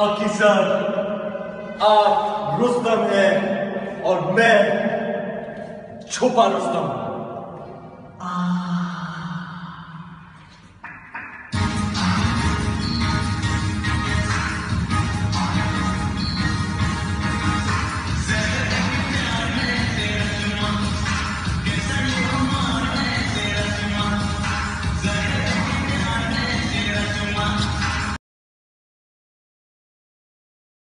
अकीसर आप रुस्तम है और मैं छुपा रुस्तम हूँ।